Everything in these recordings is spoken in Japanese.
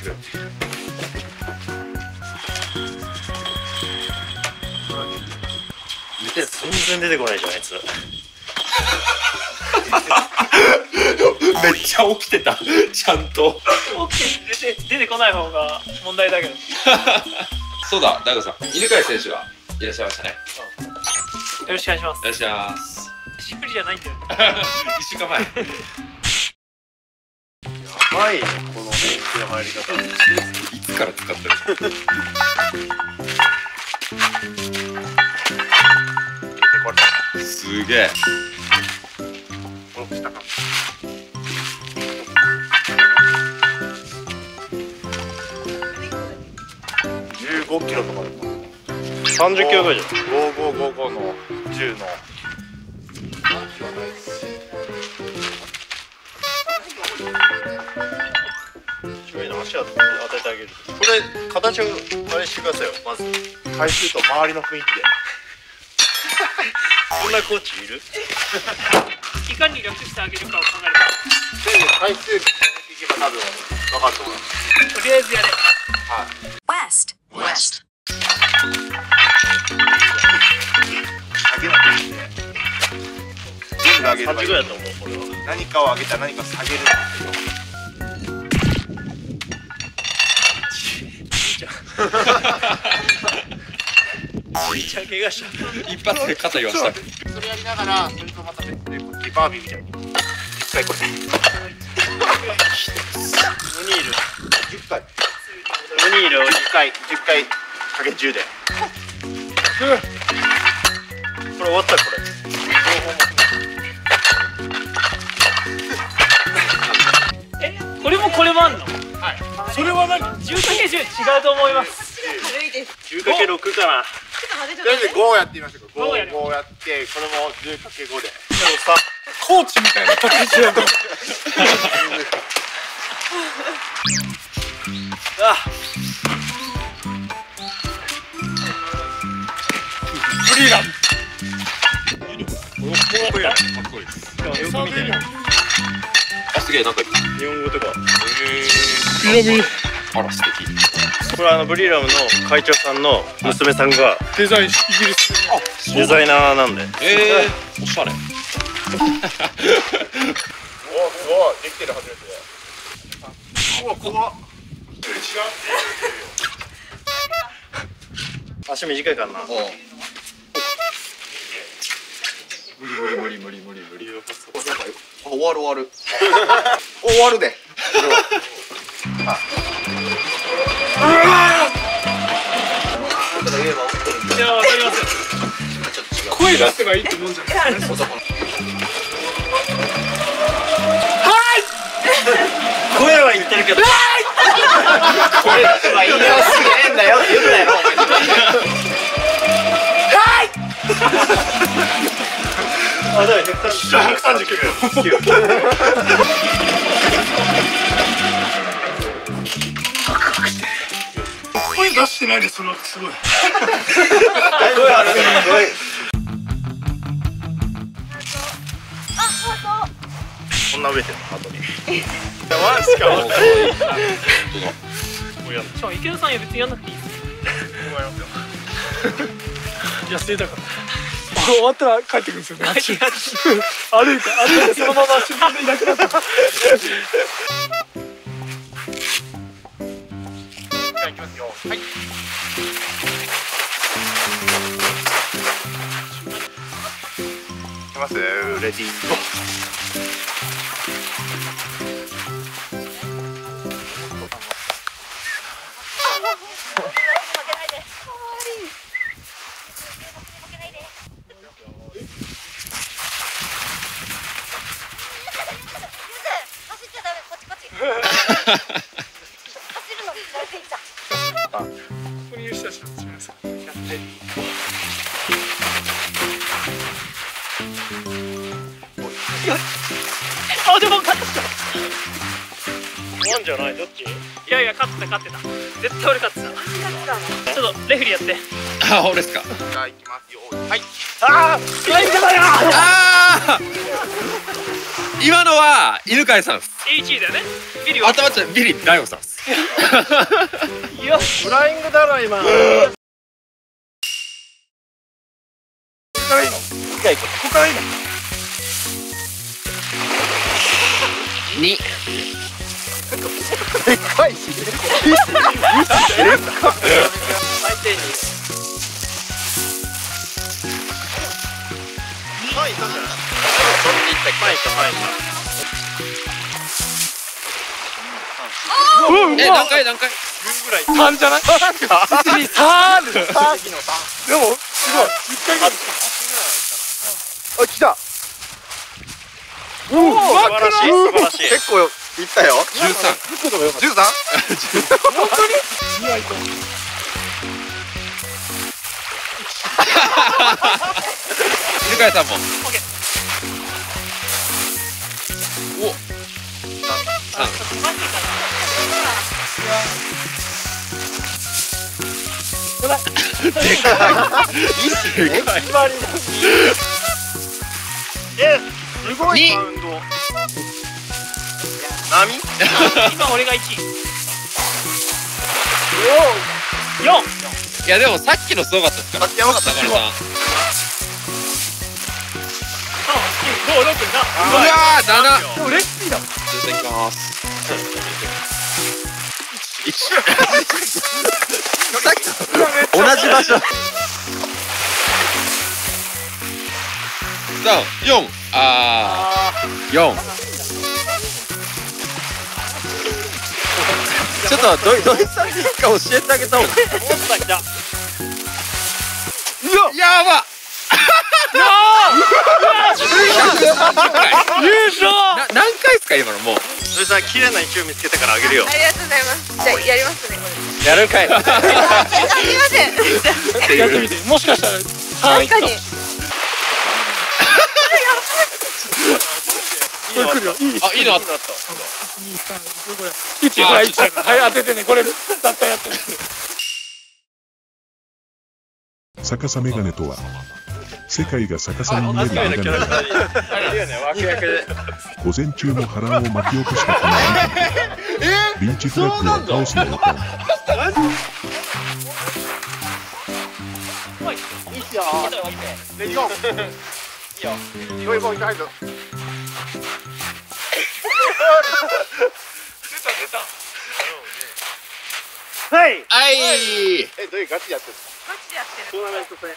全然出てこないじゃんあいつ。めっちゃ起きてた。ちゃんと。起きて出て出てこない方が問題だけど。そうだ大悟さん。犬飼選手がいらっしゃいましたね。よろしくお願いします。いらっしゃいます。しっくりじゃないんだよ。一週間前。やばいねこの入り方いつから使ってるすげえ。15キロとかで30キロぐらいじゃん5555の10のあげるこれ形をあれしてくださいよまず。回数と周りの雰囲気で。こんなコーチいる？いかに楽してあげるかを考える。回数いけば多分分かると思います。とりあえずやれ。West. 上げなきゃいけない全部上げればいい8ぐらいだと思うこれは。何かを上げたら何か下げるめっちゃ怪我した一発で肩言わしたそれやりながらそれとまた別でこっちバービーみたいに10回これ。ムニール。10回。ムニールを10回。10回。かけ10でこれ終わったこれ 10×10 違うと思います軽いです。10かけ6かなちょっと派手じゃとりあえずない。5やってみましょうか5やる 5, 5やってこれも 10×5 でコーチみたいな形やとフリーランかっこいいですよく見てねあすげえなんか日本語とか南あら素敵これあのブリーラムの会長さんの娘さんがデザインイギリスあデザイナーなんで。えー、おしゃれ。おおすごい。できてる初めて。でうわ怖っ。足短いからな。無理無理無理無理無理無理。あ終わる終わる。終わるで い。やわかります声出せばい。い。ってもんじゃない。声は言ってるけど。まあい。い。よすげえんだよって言うんだよあだ139 139声出してないですそのすごい。声あるけど声こんな植えてるの後にマジかしかも池田さんや別に。やんなくていいです痩せだか。ら終わったら帰って。くるん。ですよね歩いて。歩いて。そのまま自分でいなくなったはい。いきます。レディーゴーあでも勝った。ワンじゃないどっち？いやいや勝ってた勝ってた。絶対俺勝ってた。ちょっとレフェリーやって。あ俺っすか。じゃあいきますよ。はい。ああスライムじゃないよあ今のは犬飼さんです。1位だよね。ビリは。頭ちゃんビリ大悟さんです。よしフライングだろ今のここからいいのここからいいの。二。前いたじゃない前行った前行っうわうまえ何回何回？10ぐらい3じゃない？1 2 3ででもすごい。1回ぐらいあ来た。おおう素晴らしい素晴らしい。結構いったよ。十三。十三？本当に？さんも。お。三。でかい。えすごいウンド波？今俺が1位4いやでもさっきのすごかったですから。さっきやばかった高野さん。5 6うわー七。7でもレッツィーだもん十三いきます。一緒。さっきと同じ場所。三四あー四。ちょっとどいどいさんにいいか教えてあげた方が。おった来たやば。優勝な何回ですか今のもう。それさん綺麗な位置を見つけたからあげるよありがとうございますじゃあやりますねこれやるかい。あすいませんやってみてもしかしたら3位確かにこれ来るよ。いいあいいのあった。1ほら1だからはい当ててね。これだったらやってね逆さメガネとは世界が逆さに見えるメガネだよね脇役で午前中も波乱を巻き起こしたこのアニメリンチフラッグはカオスの予感はい。はい。えどういうガチやってるマジでやってるトーナメント戦。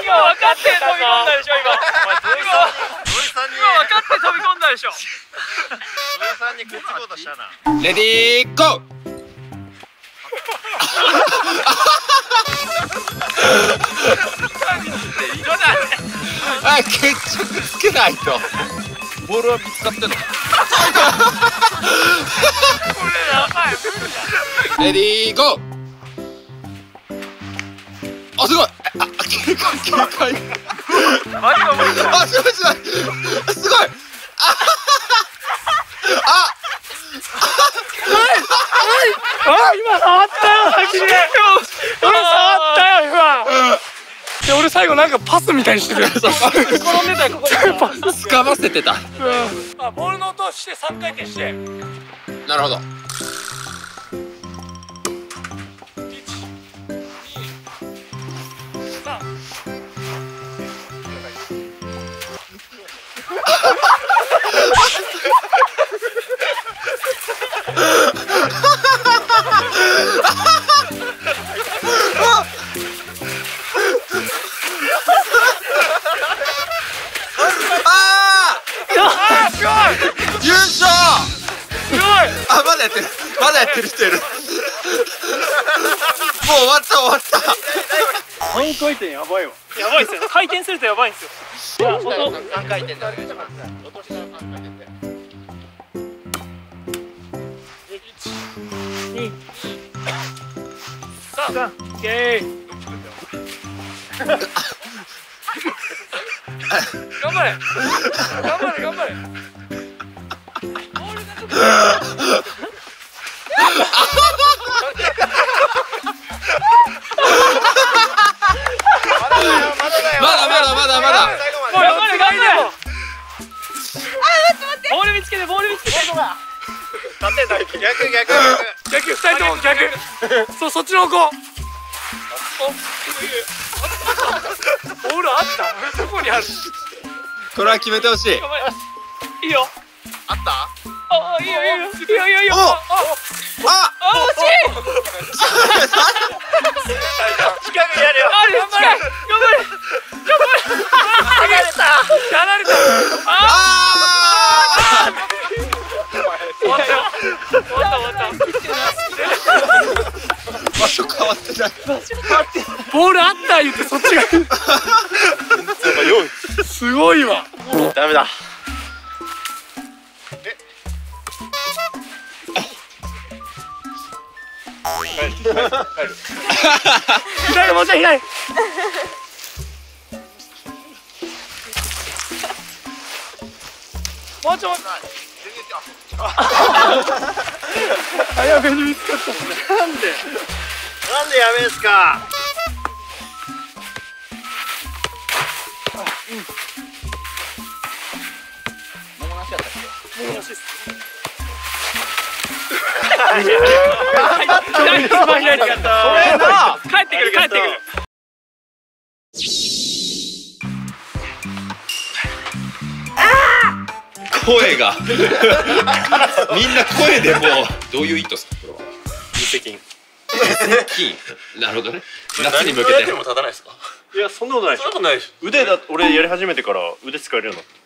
今分かって今分かんだでしょ今土井さんに今分かって飛び込んだでしょ土井さんにくっつこうとしたなレディーゴー。あ、決着つけないと。ボールは見つかってんのか。レディーゴー。あ、すごい。あ、警戒警戒。あ、すごいすごい。すごい。あ、あ、あ今触ったよ先に。俺触ったよ今。で俺最後なんかパスみたいにしてる 転んでたよここで。パス。つかませてた。あボールの音して3回転して。なるほど。優勝。すごいあ、まだやってる。まだやってる。人いる。もう終わった終わった。3回転やばいわ。やばいっすよ回転するとやばいんですよ。じゃあ音3回転でお願いします。さあオッケー頑張れ頑張れ頑張れまだまだまだまだもう頑張れ頑張れボール見つけてボール見つけて。逆逆逆二人とも逆。そうそっちの方向ボールあった。どこにある？これは決めてほしい。いいよ。あった？ああいいよいいよ。いいよいいよ。いいよおあああ惜しい。近くにやるよ。あれ頑張れ。頑張れ。頑張れ。たやられ。た。ああわってない。ボールあった言ってそっちが。すごいわ。ダメだ。左 もうちょい左もうちょい。早めに見つかった。なんで？なんでやめんすか？ってくる帰ってくる声が。みんな声でもう。どういう意図ですか？これは。無責任。金 なるほどね。夏に向けて。も立たないですか？いやそんなことないでしょないでし腕だ俺やり始めてから腕使えるようになった